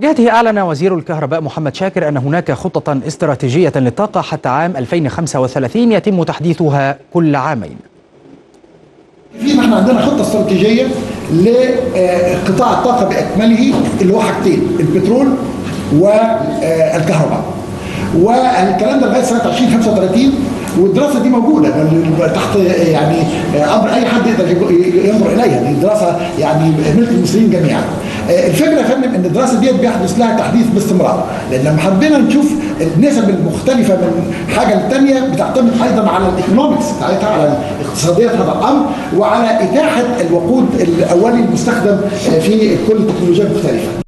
جهته أعلن وزير الكهرباء محمد شاكر أن هناك خطة استراتيجية للطاقة حتى عام 2035 يتم تحديثها كل عامين في إحنا عندنا خطة استراتيجية لقطاع الطاقة بأكمله اللي هو حاجتين البترول والكهرباء والكلام ده لغاية سنة 2035 والدراسة دي موجودة تحت يعني أمر أي حد يقدر ينظر إليها دي دراسة يعني ملك المصريين جميعا. الفكرة يا فندم إن الدراسة ديت بيحدث لها تحديث باستمرار لأن لما حبينا نشوف النسب المختلفة من حاجة للثانيه بتعتمد أيضا على الإيكونومكس بتاعتها على اقتصاديه هذا الأمر وعلى إتاحة الوقود الأولي المستخدم في كل التكنولوجيات المختلفة.